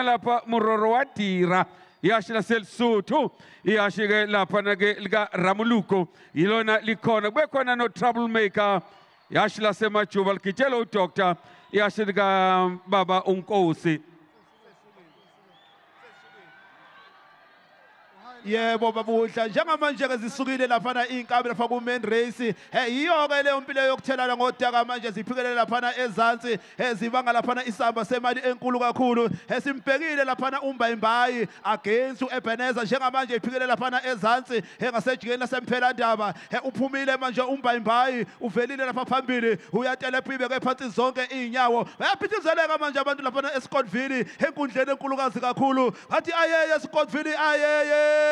lapha muroro wa dira ihashi laselisuthu ihashi ke laphana ke lika ramuluko. Yilona likhona. Kube khona no troublemaker. Ihashi lasemajuba ligitshela udoctor ihashi lika baba unkosi. Yebo babuhla njengamanje ke zisukile laphana iy'nkabi lapha ku-main race. He yiyo-ke leyo mpilo yokuthelana ngodaka manje ziphikelele laphana ezansi. He zibanga laphana isamba semali enkulu kakhulu. He simbhekile laphana umbayimbayi against u-ebeneza njengamanje iphikele laphana ezansi. He ngasejikeni lasemphelandaba he uphumile manje umbayimbayi. Uvelile lapha phambili. Uyatelepibe ke phansi zonke iy'nyawo. Bayaphithizeleka manje abantu laphana escotville enkundleni enkulukazi kakhulu. Bathi ayeye escotville ayeye!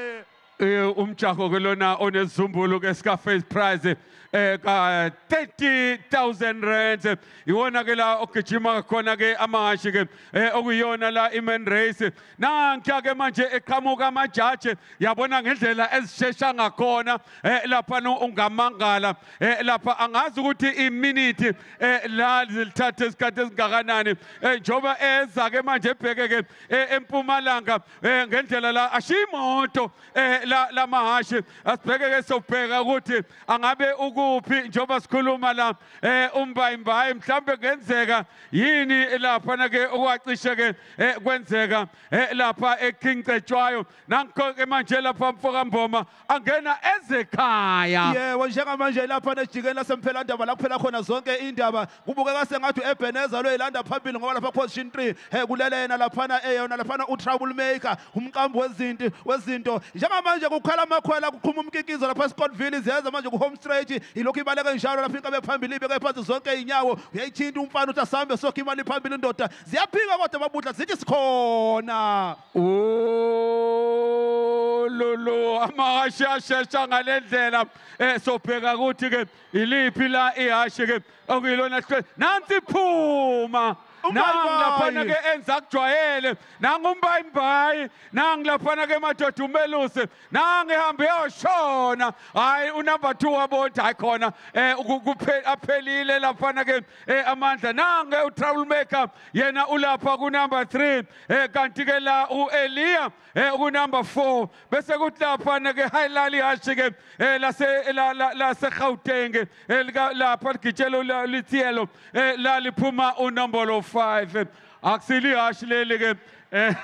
umjaho ke lona onezumbulu ke sika first prize eh ka 30000 rand iwona ke la ogijima khona ke amahashi ke eh okuyona la iman race. Nanka ke manje eqhamuka amajaji yabona ngendlela ezishesha ngakhona eh lapha ungamangala eh lapha angazi ukuthi iminute eh la zilithatha isikhathi esingakanani. Eh njoba eza ke manje ebheke ke eh, empumalanga eh ngendlela la ashimoto eh lamahashi asibheke ke sobheka ukuthi angabe ukuphi njoba sikhuluma la eh umbayimbayi mhlambe kungenzeka yini lapha na ke okwacishe ke eh, kwenzeka eh, lapha eKing Cetshwayo nanko ke manje lapha mfoka mboma angena ezekhaya. Yebo njengamanje lapha nejikeni lasemphelandaba la kuphela khona zonke indaba kubukeka sengathi u-ebeneza loyilanda phambili ngoba lapha position 3 he kulele yena laphana eyona laphana u-troublemaker umqambi wezinto wezinto. Njengamanje kukhala amakhwela kuqhuma umkikizo lapha escotville ziyenza manje ku-home straight ilokhu ibaleke njalo lapha inkabe phambili ibeke phansi zonke iy'nyawo. Uyayithinta umfana uthi asambe sokho imali phambili indoda. Ziyaphika kodwa babudla zithi sikhona. Oh lolo amahashi ashesha ngalendlela eh sobheka ukuthi ke iliphi la ihashi ke okuyilona sihle nansi phuma nangi laphana ke enza kujwayele nangi umbayimbayi nangi laphana ke madoda umeluse nangi hambe yoshona. Hayi unumber 2 wabona hayi khona eh ukuphe- aphelile laphana ke eh, amandla. Nangi u-troublemaker yena ulapha kunumber 3 eh kanti ke la u-Elia eh kunumber 4 bese kuthi laphana ke hayilali hashi ke eh lase la- la- lase Gauteng eh lika- lapha ligitshelo lithiyelo eh la liphuma unombolo 5 akusili hashi leli ke eh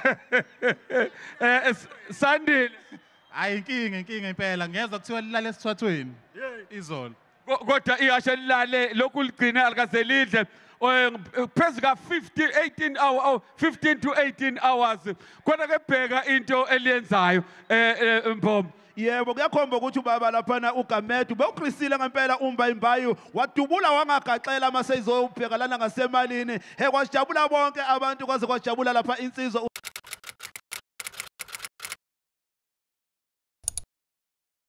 eh, s- sandile hayi inkinga inkinga impela. Ngezwa kuthiwa lilale esithwathweni izolo. Ko- kodwa ihashe lilale lokhu ligcine alikaze lidle eh, phezu ka 50 18 hour hour 15 to 18 hours kodwa ke bheka into eliyenzayo eh eh, mpombo yebo kuyakhomba ukuthi ubaba laphana ugamedu bewuqrisile ngempela umbayimbayi wadubula wangagaxela mase izobheka lana ngasemalini. He kwajabula bonke abantu kwaze kwajabula lapha insizwa